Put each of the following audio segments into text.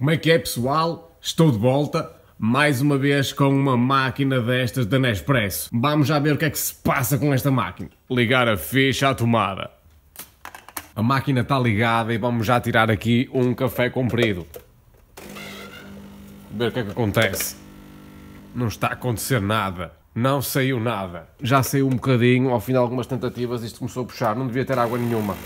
Como é que é, pessoal? Estou de volta, mais uma vez com uma máquina destas da Nespresso. Vamos já ver o que é que se passa com esta máquina. Ligar a ficha à tomada. A máquina está ligada e vamos já tirar aqui um café comprido. Ver o que é que acontece. Não está a acontecer nada. Não saiu nada. Já saiu um bocadinho, ao fim de algumas tentativas isto começou a puxar. Não devia ter água nenhuma.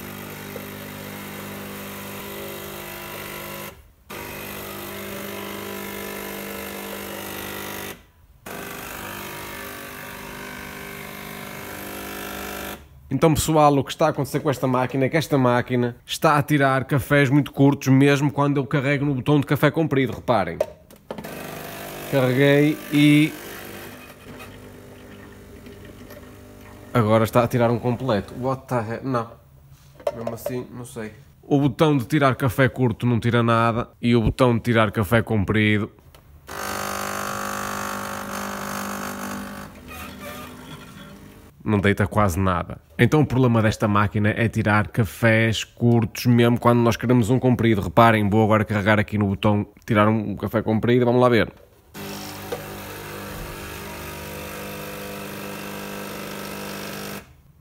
Então pessoal, o que está a acontecer com esta máquina é que esta máquina está a tirar cafés muito curtos mesmo quando eu carrego no botão de café comprido, reparem. Carreguei e... Agora está a tirar um completo. What the hell? Não. Mesmo assim, não sei. O botão de tirar café curto não tira nada e o botão de tirar café comprido não deita quase nada. Então o problema desta máquina é tirar cafés curtos, mesmo quando nós queremos um comprido. Reparem, vou agora carregar aqui no botão tirar um café comprido, vamos lá ver.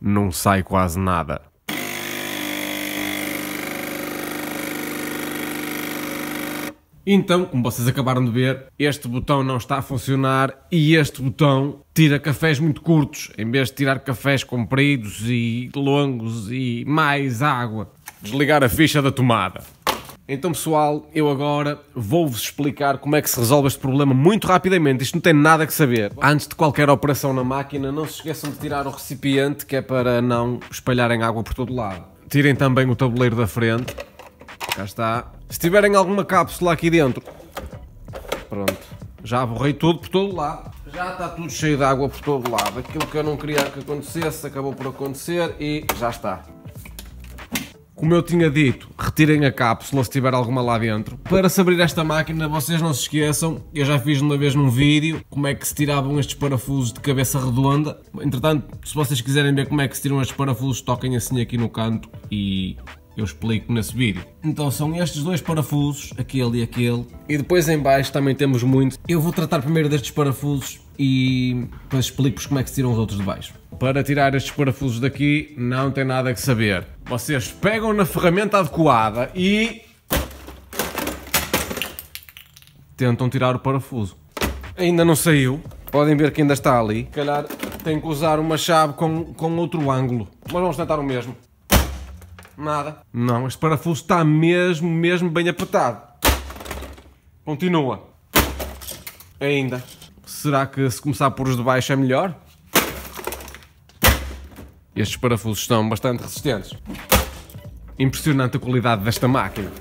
Não sai quase nada. Então, como vocês acabaram de ver, este botão não está a funcionar e este botão tira cafés muito curtos, em vez de tirar cafés compridos e longos e mais água. Desligar a ficha da tomada. Então pessoal, eu agora vou-vos explicar como é que se resolve este problema muito rapidamente, isto não tem nada que saber. Antes de qualquer operação na máquina, não se esqueçam de tirar o recipiente, que é para não espalharem água por todo lado. Tirem também o tabuleiro da frente, cá está. Se tiverem alguma cápsula aqui dentro, pronto, já borrei tudo por todo lado. Já está tudo cheio de água por todo lado. Aquilo que eu não queria que acontecesse, acabou por acontecer e já está. Como eu tinha dito, retirem a cápsula se tiver alguma lá dentro. Para se abrir esta máquina, vocês não se esqueçam, eu já fiz uma vez num vídeo como é que se tiravam estes parafusos de cabeça redonda. Entretanto, se vocês quiserem ver como é que se tiram estes parafusos, toquem assim aqui no canto e eu explico nesse vídeo. Então são estes dois parafusos, aquele e aquele, e depois em baixo também temos muito. Eu vou tratar primeiro destes parafusos e depois explico-vos como é que se tiram os outros de baixo. Para tirar estes parafusos daqui não tem nada que saber. Vocês pegam na ferramenta adequada e... Tentam tirar o parafuso. Ainda não saiu. Podem ver que ainda está ali. Se calhar tem que usar uma chave com, com outro ângulo. Mas vamos tentar o mesmo. Nada. Não, este parafuso está mesmo, mesmo bem apertado. Continua. Ainda. Será que se começar por os de baixo é melhor? Estes parafusos estão bastante resistentes. Impressionante a qualidade desta máquina.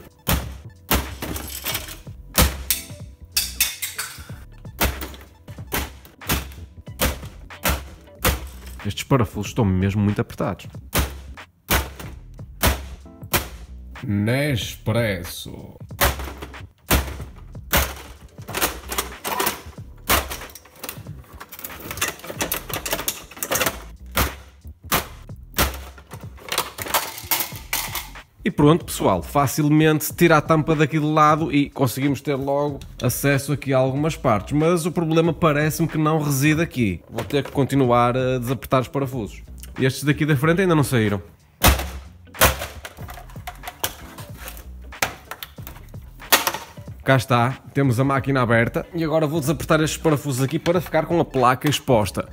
Estes parafusos estão mesmo muito apertados. Nespresso. E pronto pessoal, facilmente tira a tampa daqui de lado e conseguimos ter logo acesso aqui a algumas partes. Mas o problema parece-me que não reside aqui. Vou ter que continuar a desapertar os parafusos. Estes daqui da frente ainda não saíram. Cá está, temos a máquina aberta e agora vou desapertar estes parafusos aqui para ficar com a placa exposta.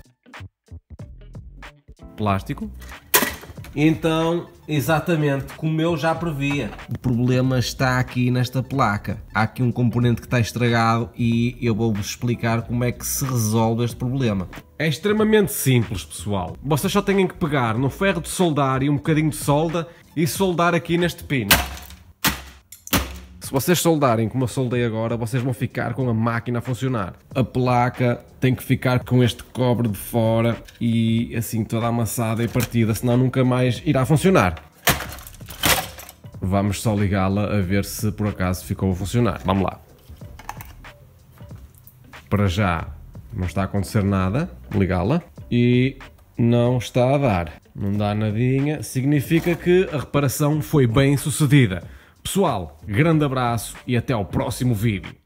Plástico. Então, exatamente como eu já previa. O problema está aqui nesta placa. Há aqui um componente que está estragado e eu vou-vos explicar como é que se resolve este problema. É extremamente simples, pessoal. Vocês só têm que pegar no ferro de soldar e um bocadinho de solda e soldar aqui neste pino. Se vocês soldarem como eu soldei agora, vocês vão ficar com a máquina a funcionar. A placa tem que ficar com este cobre de fora e assim toda amassada e partida, senão nunca mais irá funcionar. Vamos só ligá-la a ver se por acaso ficou a funcionar. Vamos lá. Para já não está a acontecer nada. Ligá-la. E não está a dar. Não dá nadinha. Significa que a reparação foi bem sucedida. Pessoal, grande abraço e até ao próximo vídeo.